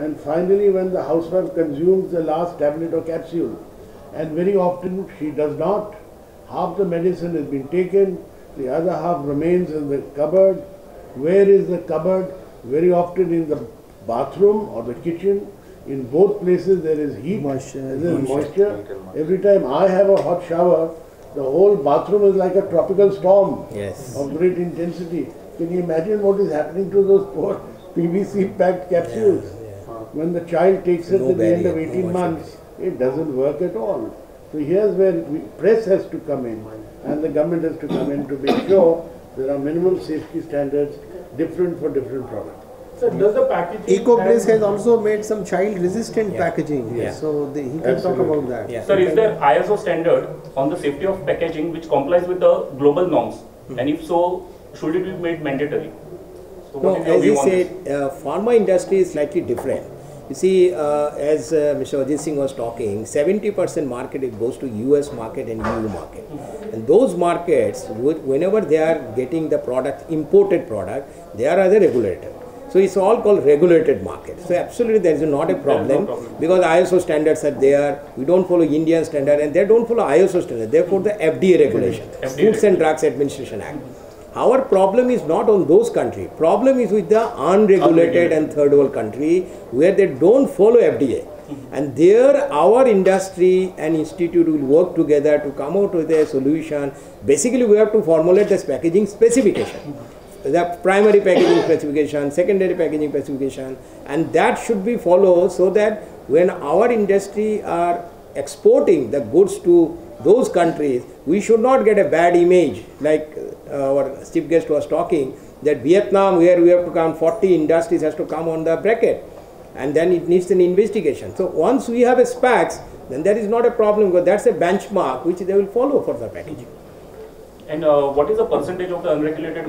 and finally when the housewife consumes the last tablet or capsule, and very often she does not, half the medicine has been taken, the other half remains in the cupboard. Where is the cupboard? Very often in the bathroom or the kitchen. In both places there is heat, Moisture, there is moisture. moisture. Every time I have a hot shower, the whole bathroom is like a tropical storm Yes. of great intensity. Can you imagine what is happening to those poor PVC packed capsules? When the child takes it No at the end of barrier, no 18 moisture months, it doesn't work at all. So here's where we, press has to come in and the government has to come in to make sure there are minimum safety standards different for different products. Sir, does the packaging EcoBlaze have- has also made some child-resistant Yeah. packaging, Yeah. so the, he can talk about that. Yeah. Sir, is there ISO standard on the safety of packaging which complies with the global norms? And if so, should it be made mandatory? So No, what is your as you said, uh, pharma industry is slightly different. You see, uh, as uh, Mr. Ajit Singh was talking, 70% market it goes to US market and EU market. And those markets, wh- whenever they are getting the product, imported product, they are either regulated. So it's all called regulated market. So absolutely there is not a problem problem. because ISO standards are there. We don't follow Indian standard and they don't follow ISO standard. Therefore the FDA regulation, FDA Foods and Drugs Administration Act. Our problem is not on those countries. Problem is with the unregulated and third world country where they don't follow FDA. Mm-hmm. And there our industry and institute will work together to come out with a solution. Basically we have to formulate this packaging specification. Mm-hmm. The primary packaging specification, secondary packaging specification and that should be followed so that when our industry are exporting the goods to those countries, we should not get a bad image like uh, our chief guest was talking that Vietnam where we have to count 40 industries has to come on the bracket and then it needs an investigation. So once we have a specs then that is not a problem because that's a benchmark which they will follow for the packaging. And uh, what is the percentage of the unregulated